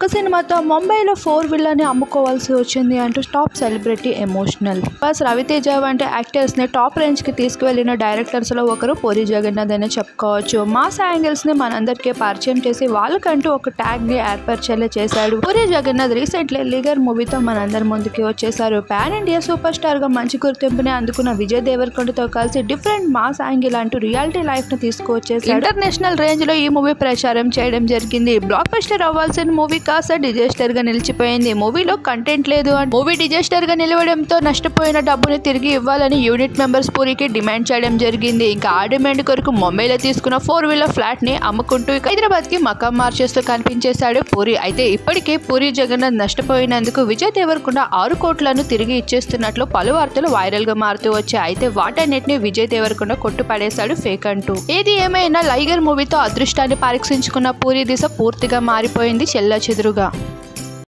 ఒక్క సినిమాతో ముంబైలో ఫోర్ విల్లని అమ్ముకోవాల్సి వచ్చింది అంటూ టాప్ సెలబ్రిటీ ఎమోషనల్. బస్ రవితేజ వంటి యాక్టర్స్ని టాప్ రేంజ్కి తీసుకువెళ్ళిన డైరెక్టర్స్లో ఒకరు పూరి జగన్నాథ్ అని చెప్పుకోవచ్చు. మాస్ యాంగిల్స్ని మనందరికీ పరిచయం చేసి వాళ్ళకంటూ ఒక ట్యాగ్ని ఏర్పరిచేలా చేశాడు. పూరి జగన్నాథ్ రీసెంట్లీ లీగర్ మూవీతో మనందరి ముందుకి వచ్చేసారు. పాన్ ఇండియా సూపర్ స్టార్గా మంచి గుర్తింపుని అందుకున్న విజయ్ దేవరకొండతో కలిసి డిఫరెంట్ మాస్ యాంగిల్ అంటూ రియాలిటీ లైఫ్ను ఇంటర్నేషనల్ రేంజ్లో ఈ మూవీ ప్రచారం చేయడం జరిగింది. బ్లాక్ బస్టర్ అవ్వాల్సిన మూవీ కాస్త డిజాస్టర్గా నిలిచిపోయింది. మూవీలో కంటెంట్ లేదు అండ్ మూవీ డిజాస్టర్గా నిలవడంతో నష్టపోయిన డబ్బుని తిరిగి ఇవ్వాలని యూనిట్ మెంబర్స్ పూరికి డిమాండ్ చేయడం జరిగింది. ఇంకా ఆ డిమాండ్ కొరకు ముంబైలో తీసుకున్న ఫోర్ వీలర్ ఫ్లాట్ని అమ్ముకుంటూ హైదరాబాద్కి మకాం మార్చేస్తూ కనిపించేశాడు పూరి. అయితే ఇప్పటికే పూరి జగన్నాథ్ నష్టపోయినందుకు విజయ్ దేవరకొండ ఆరు కోట్లను తిరిగి ఇచ్చేస్తున్నట్లు పలు వార్తలు వైరల్గా మారుతూ వచ్చాయి. అయితే వాటన్నిటిని విజయ్ దేవరకొండ కొట్టుపడేశాడు ఫేక్ అంటూ. ఏది ఏమైనా లైగర్ మూవీతో అదృష్టాన్ని పరీక్షించుకున్న పూరి దిశ పూర్తిగా మారిపోయింది చెల్లా చెదురుగా